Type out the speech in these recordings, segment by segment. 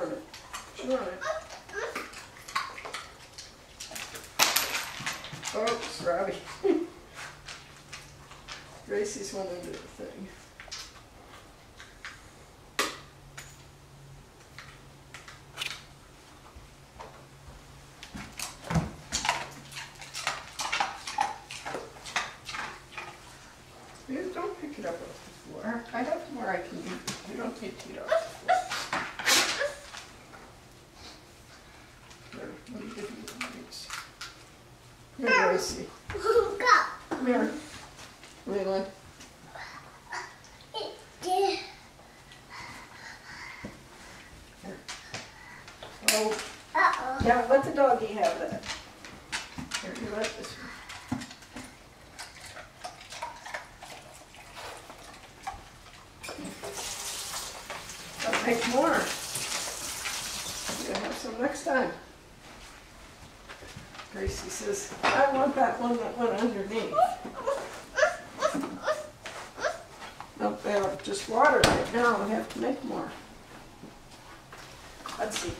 on it. It. Oops, Robbie. Gracie's went under the thing. Don't pick it up off the floor. I have more I can do. You don't to get off the floor. Here, let me give you. Here, Gracie. Oh, yeah, let the doggy have that. Here, you let this one. I'll more. You'll have some next time. Gracie says, I want that one that went underneath. Up there, just water it now, we have to make more. Let's see,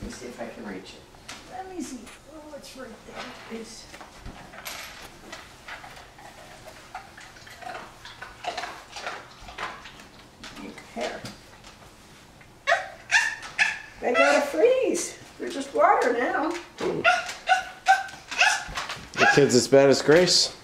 let me see if I can reach it. Let me see, oh, it's right there, it's. Here. They gotta freeze, they're just water now. Kid's as bad as Grace.